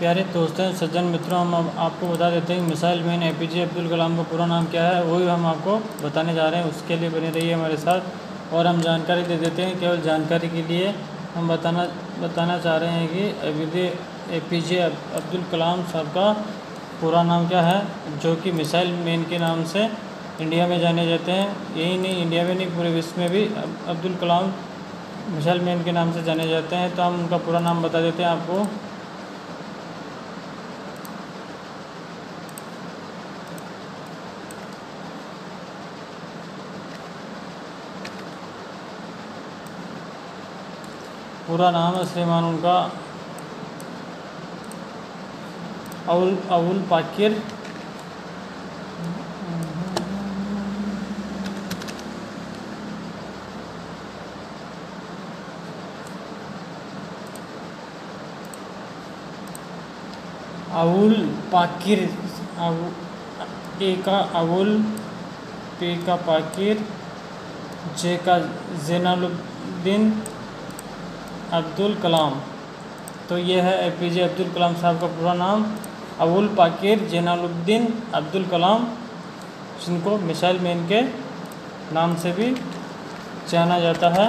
प्यारे दोस्तों सज्जन मित्रों, हम आपको बता देते हैं missile man A P J Abdul Kalam का पूरा नाम क्या है वही हम आपको बताने जा रहे हैं, उसके लिए बने रहिए हमारे साथ, और हम जानकारी दे देते हैं, केवल जानकारी के लिए हम बताना बताना चाह रहे हैं कि ए पी जे अब्दुल कलाम साहब का पूरा नाम क्या है, जो कि मिसाइल मैन के नाम से इंडिया में जाने जाते हैं, यही नहीं, इंडिया में नहीं, पूरे विश्व में भी अब्दुल कलाम मिसाइल मैन के नाम से जाने जाते हैं तो हम उनका पूरा नाम बता देते हैं आपको। पूरा नाम है श्रीमान उनका। अउल अउल पाकिर। अउल पाकिर ए का अउल पे का पाकिर, जे का जैनालुद्दीन। अब्दुल कलाम। तो ये है ए पी जे अब्दुल कलाम साहब का पूरा नाम। अबुल पाकिर जैनालुद्दीन अब्दुल कलाम, जिनको मिसाइल मैन के नाम से भी जाना जाता है।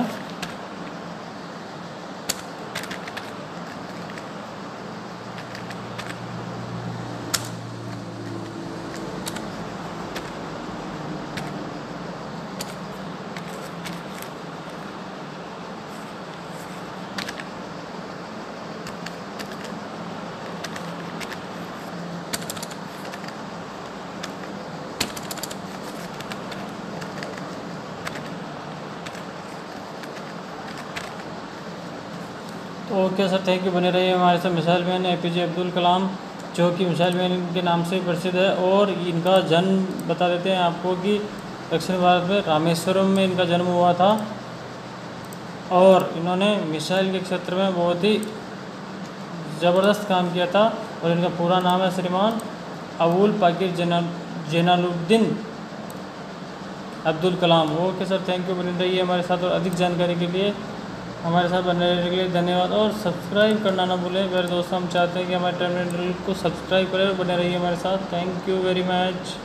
ओके सर थैंक यू बने रहिए हमारे साथ missile man A P J Abdul Kalam, जो कि मिसाइल मैन के नाम से प्रसिद्ध है, और इनका जन्म बता देते हैं आपको कि दक्षिण भारत में रामेश्वरम में इनका जन्म हुआ था, और इन्होंने मिसाइल के क्षेत्र में बहुत ही ज़बरदस्त काम किया था, और इनका पूरा नाम है श्रीमान Avul Pakir Jainulabdeen Abdul Kalam. Okay sir thank you बने रहिए हमारे साथ और अधिक जानकारी के लिए हमारे साथ बने रहने के लिए धन्यवाद और सब्सक्राइब करना ना भूलें। मेरे दोस्तों, हम चाहते हैं कि हमारे टर्मिनल को सब्सक्राइब करें और बने रहिए हमारे साथ। Thank you very much